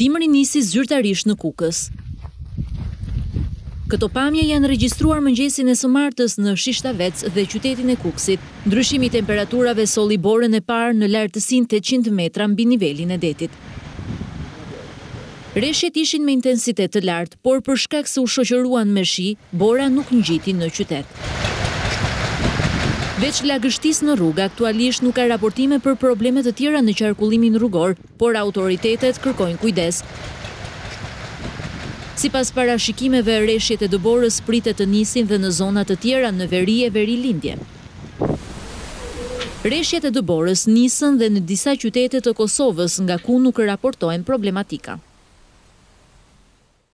Dimri nisi zyrtarisht në Kukës. Këto pamje janë regjistruar mëngjesin e së martës në Shishtavec dhe qytetin e Kukësit. Ndryshimi i temperaturave solli borën e parë në lartësinë tetëqind metra mbi nivelin e detit. Reshjet ishin me intensitet të lartë, por për shkak se u shoqëruan me shi, bora nuk ngjiti në qytet. Veç lagështisë në rrugë, aktualisht nuk ka raportime për probleme të tjera në qarkullimin rrugor, por autoritetet kërkojnë kujdes. Sipas parashikimeve, reshjet e dëborës pritet të nisin dhe në zona të tjera në veri e verilindje. Reshjet e dëborës nisën dhe në disa qytete të Kosovës, nga ku nuk raportohen problematika.